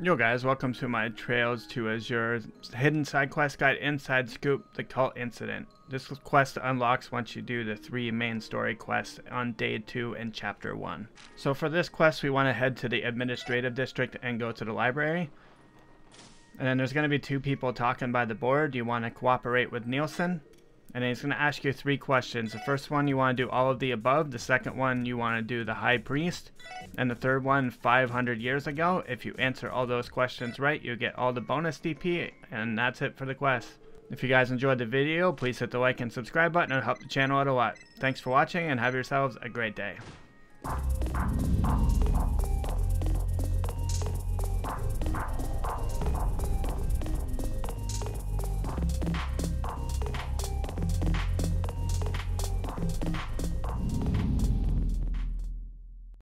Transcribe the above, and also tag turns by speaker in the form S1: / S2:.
S1: Yo guys, welcome to my Trails to Azure Hidden Side Quest Guide Inside Scoop The Cult Incident. This quest unlocks once you do the three main story quests on day 2 and chapter 1. So for this quest we want to head to the administrative district and go to the library. And then there's going to be two people talking by the board. You want to cooperate with Nielsen and he's going to ask you three questions. The first one, you want to do all of the above. The second one, you want to do the high priest. And the third one, 500 years ago. If you answer all those questions right, you get all the bonus DP. And that's it for the quest. If you guys enjoyed the video, please hit the like and subscribe button. It'll help the channel out a lot. Thanks for watching and have yourselves a great day.